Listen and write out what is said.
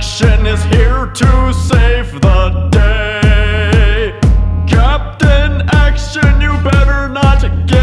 action is here to save the day. Captain Action, you better not get